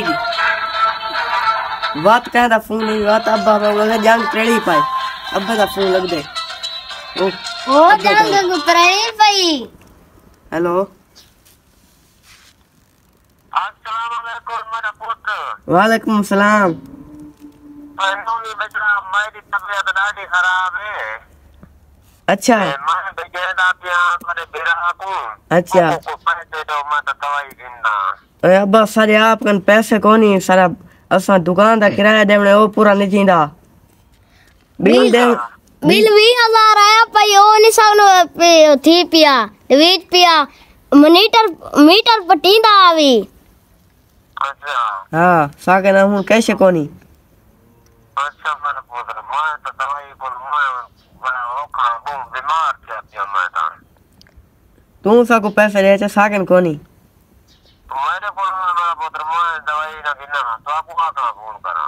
है बात कह रहा फ़ोन नहीं बात अब अब लगे जान ट्रेड़ी पाए अब दा फ़ोन लग दे ओ ओ जंग गुतराई पई हेलो अस्सलामुअलैकुम मेरा पुत्र वालेकुम सलाम नहीं बेटा मेरी तबीयत ॾाढी ख़राब है अच्छा मैं बेचैदा पिया करे बिरा को अच्छा को पैसे दो मैं तो दवाई ए अब्बा सारे आप कन पैसे कोनी सारा असां दुकान दा किराया देवणे ओ पूरा नहीं थींदा बिल दे बिल भी हज़ार आया पई ओ निसानो थी पिया वीज पिया मीटर मीटर पटींदा आवी अच्छा हाँ सागे ना हूँ कैसे कोनी अच्छा मेरा पुत्र मैं तो दवाई को मैं बड़ा औखा हूँ बीमार थिया पिया मैं तो तू साको पैसे दे चे सागन कोनी मेरे को मेरा पुत्र मैं दवाई ना तो आपको फ़ोन करा।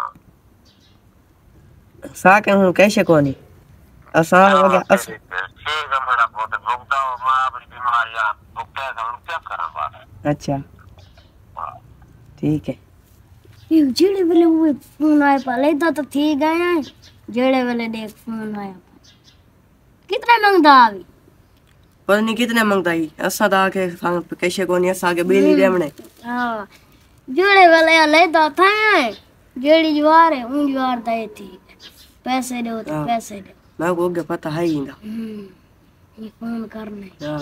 सागन हूँ कैसे कोनी असां वगे अस ठीक है मेरा पुत्र रुक जाओ मैं अपनी बीमारी रुकते हैं हम क्या करा बात? अच्छा। ठीक है। ये जेड़े वेले वो फ़ोन आया पहले तो तो थी गए हैं। जेड़े वेले देख फ़ोन आया कितना मंगदा आवी? पता नहीं कितने मंगता ही। असां दा के सांग कैसे कोनी असां के बिल ही देवणे हाँ। जेड़े वेले ले तो था जेड़ी ज्वार है उन ज्वार दे थी पैसे दो तो। पैसे दो मैं को के पता है ही ना ये फ़ोन करने हाँ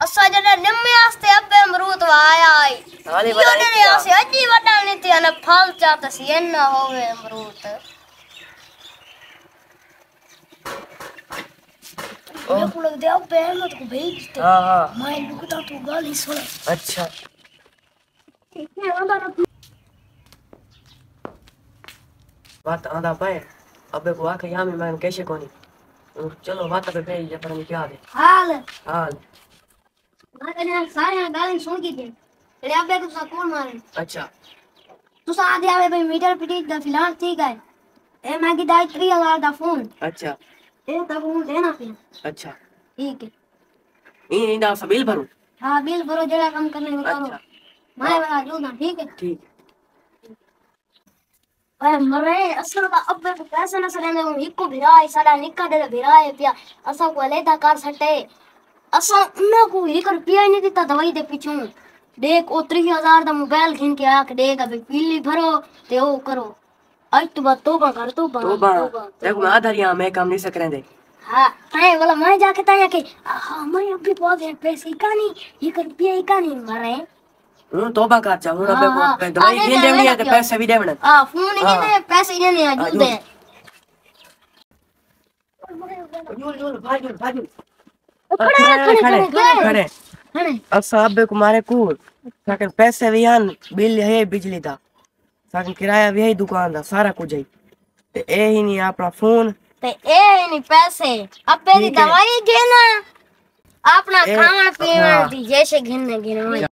असा जने निम्मे आस्ते अबे अमरूद आया आई यो ने आसे अजी वडा ने ते अन फल चात सियन ना होवे अमरूद कुल दे अबे अहमद को भेज दे। हाँ हाँ। मैं लुकता तू गाली सुन। अच्छा। बात आंदा पाए। अबे को आके यहाँ में मैं कैसे कोनी? चलो बात पे भेज जा पर क्या दे हाल। हाल। मैं सारे गाली सुन की दे। तेरे अबे को सा कौन मारे। अच्छा। तू सा आदे आवे भाई मीटर पिटी दा फ़िलहाल ठीक है। ए मैं की दाई 3000 दा फ़ोन। अच्छा। ए ता फ़ोन देना फिर। अच्छा। ठीक है। ये इंदा सा बिल भरू। हाँ बिल भरो जरा कम करने में करो। अच्छा। मैं बता दूँगा ठीक है? ठीक। अरे मरे असल का अब को पैसे न सरेंगे हम इको भिराए साडा निक्का दे भिराए पिया। असा को लेदा कर सटे असा उन्ना को एक रुपया नहीं देता दवाई दे पीछू। देख ओ त्री हज़ार दा मोबाइल खिन के आके देख अबे बिल्ली भरो ते ओ करो। आज तो बात तोबा कर तोबा तो बा देखो मैं आधार यहाँ मैं काम नहीं सक रहे हाँ मैं बोला मैं जाके ताया के। हाँ मैं अभी बहुत है पैसे का नहीं एक रुपया का नहीं मरे। हूँ तोबा कर चा हूँ अबे हाँ, को दवाई दे देवनी है पैसे भी देवने हाँ फ़ोन ही हाँ। नहीं पैसे ही नहीं हाँ, आजू दे जुल जुल भाजू भाजू खड़े खड़े खड़े खड़े खड़े खड़े। असा को मारे को साकन पैसे भी हन बिल है बिजली दा। साकन किराया भी है दुकान दा सारा कुछ है। ते ए ही नहीं अपना फ़ोन। ते ए नहीं पैसे अब पहले। दवाई घेना अपना खाना पीना हाँ।